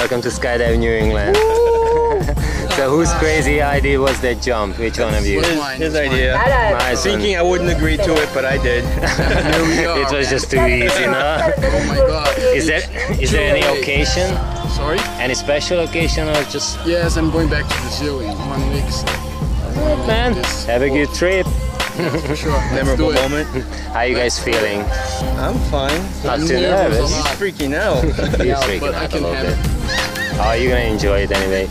welcome to Skydive New England. so whose crazy idea was that jump? Which one of you? His, his idea. My Thinking I wouldn't agree to it, but I did. it was just too easy, no? Oh my god. Is there is there any occasion? Sorry? Any special occasion or just Yes, I'm going back to Brazil in one week. So man, have a good trip. For sure. Memorable moment. How you guys feeling? I'm fine. Not too nervous. He's freaking out. He's freaking out a little bit. Oh, you're gonna enjoy it anyway.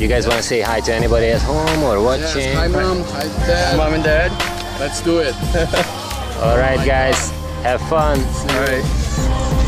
You guys want to say hi to anybody at home or watching? Yes, hi mom, hi dad. Mom and dad. Let's do it. All right, guys. Have fun. All right.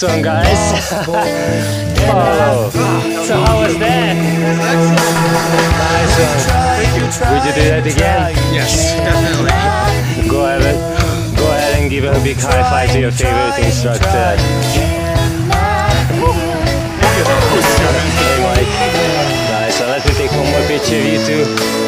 Nice one, guys. oh. So how was that? Nice one. Would you do that again? Yes, definitely. Go ahead, go ahead and give a big high five to your favorite instructor. Hey, Mike. Nice. So let me take one more picture of you two.